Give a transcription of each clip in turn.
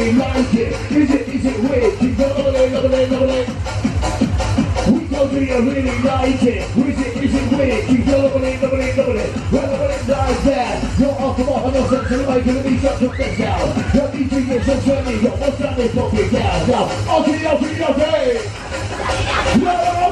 really like it. Is it, is it weird? Keep there, over there. We to you really like it. Is it, is it weird? Keep it, doubling it, doubling it. Dies bad, you're off the mark, no sense anybody gonna be such a bitch now. Your DJ gets so trendy, yo, what's that they put me down? Now, okay, okay, okay. No,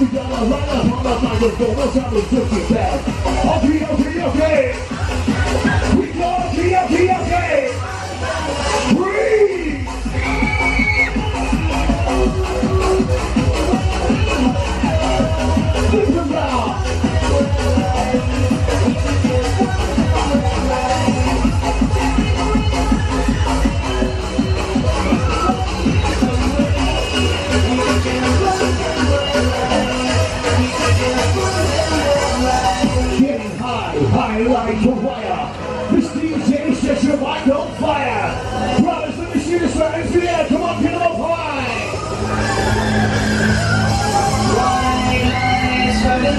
You gotta run up on the microphone. What's up with took you back? Okay, okay, okay. Getting high, high like a wire. This DJ sets your mic on fire. Brothers, let me see this right the air. Come on, get up high.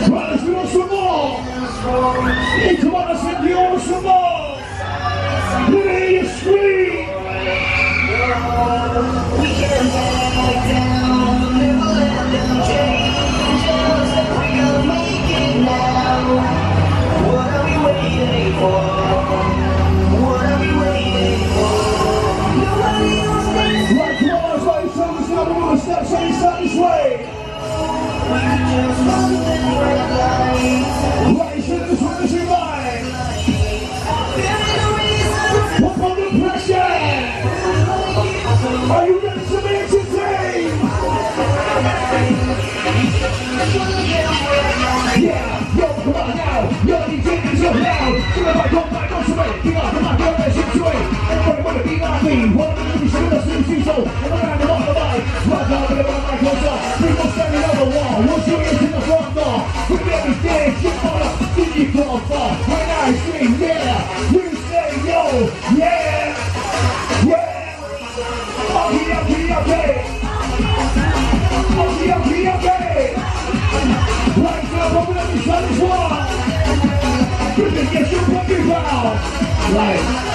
Brothers, we want some come on, scream. Like Everybody wanna be like me. Wanna be sure to see see You